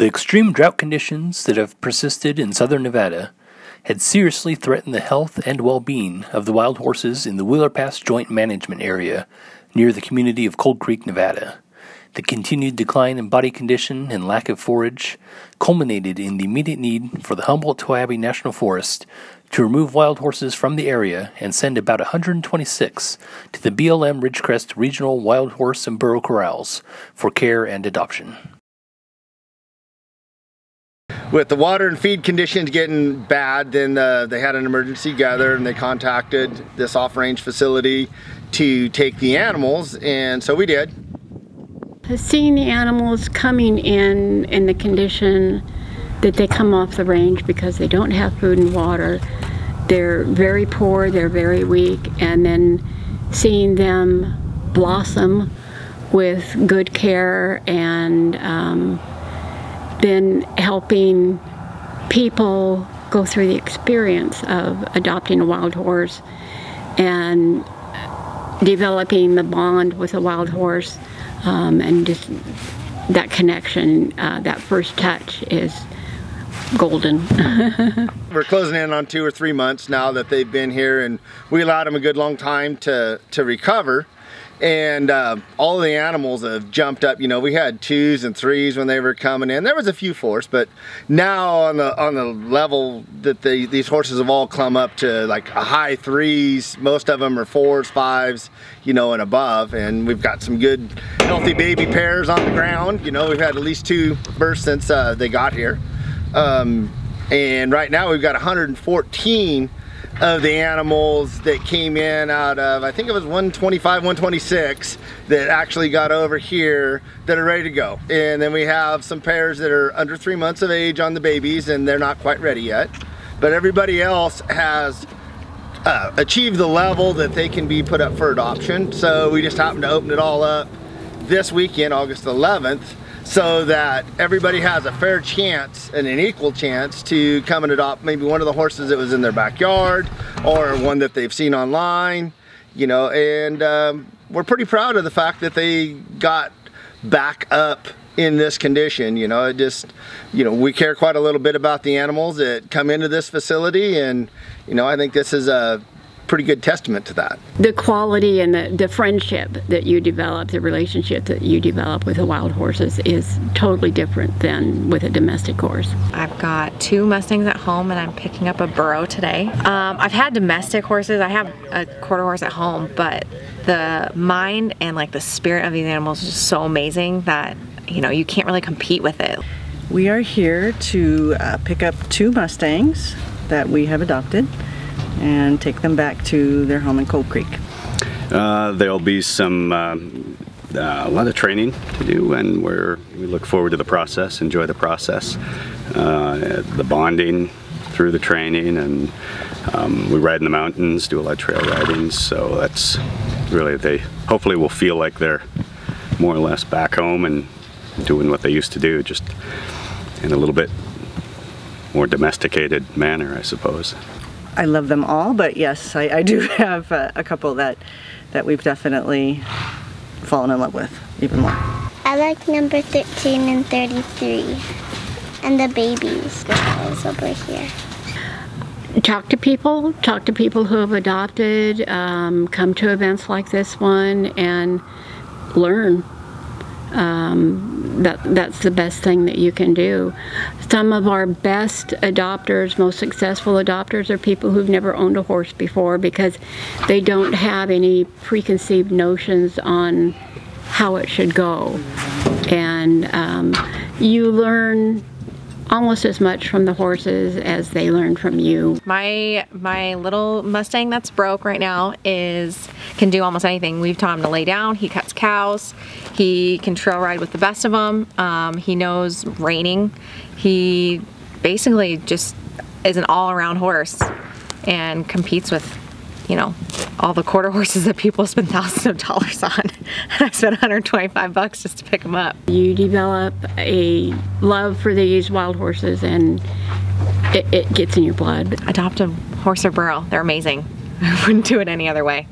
The extreme drought conditions that have persisted in southern Nevada had seriously threatened the health and well being of the wild horses in the Wheeler Pass Joint Management Area near the community of Cold Creek, Nevada. The continued decline in body condition and lack of forage culminated in the immediate need for the Humboldt Toiyabe National Forest to remove wild horses from the area and send about 126 to the BLM Ridgecrest Regional Wild Horse and Burro Corrals for care and adoption. With the water and feed conditions getting bad, then uh, they had an emergency gather and they contacted this off-range facility to take the animals, and so we did. Seeing the animals coming in in the condition that they come off the range because they don't have food and water, they're very poor, they're very weak, and then seeing them blossom with good care and um, then helping people go through the experience of adopting a wild horse and developing the bond with a wild horse um, and just that connection, uh, that first touch is golden. We're closing in on two or three months now that they've been here and we allowed them a good long time to, to recover and uh, all the animals have jumped up. You know, we had twos and threes when they were coming in. There was a few fours, but now on the on the level that the, these horses have all come up to like a high threes. Most of them are fours, fives, you know, and above. And we've got some good healthy baby pairs on the ground. You know, we've had at least two births since uh, they got here. Um, and right now we've got 114 of the animals that came in out of, I think it was 125, 126 that actually got over here that are ready to go. And then we have some pairs that are under three months of age on the babies and they're not quite ready yet. But everybody else has uh, achieved the level that they can be put up for adoption. So we just happened to open it all up this weekend, August 11th, so that everybody has a fair chance and an equal chance to come and adopt maybe one of the horses that was in their backyard or one that they've seen online, you know, and um, we're pretty proud of the fact that they got back up in this condition you know it just you know we care quite a little bit about the animals that come into this facility and you know I think this is a pretty good testament to that. The quality and the, the friendship that you develop, the relationship that you develop with the wild horses is totally different than with a domestic horse. I've got two Mustangs at home and I'm picking up a burro today. Um, I've had domestic horses, I have a quarter horse at home, but the mind and like the spirit of these animals is just so amazing that you know you can't really compete with it. We are here to uh, pick up two Mustangs that we have adopted and take them back to their home in Cold Creek. Uh, there'll be some uh, uh, a lot of training to do and we're, we look forward to the process, enjoy the process, uh, the bonding through the training and um, we ride in the mountains, do a lot of trail riding so that's really they hopefully will feel like they're more or less back home and doing what they used to do just in a little bit more domesticated manner I suppose. I love them all, but yes, I, I do have a, a couple that that we've definitely fallen in love with even more. I like number 13 and 33 and the babies girls over here. Talk to people, talk to people who have adopted, um, come to events like this one and learn um, that that's the best thing that you can do. Some of our best adopters, most successful adopters, are people who've never owned a horse before because they don't have any preconceived notions on how it should go. And um, you learn almost as much from the horses as they learn from you. My my little Mustang that's broke right now is can do almost anything. We've taught him to lay down. He cuts cows. He can trail ride with the best of them. Um, he knows reining. He basically just is an all-around horse and competes with you know, all the quarter horses that people spend thousands of dollars on. And I spent 125 bucks just to pick them up. You develop a love for these wild horses and it, it gets in your blood. Adopt a horse or burro. They're amazing. I wouldn't do it any other way.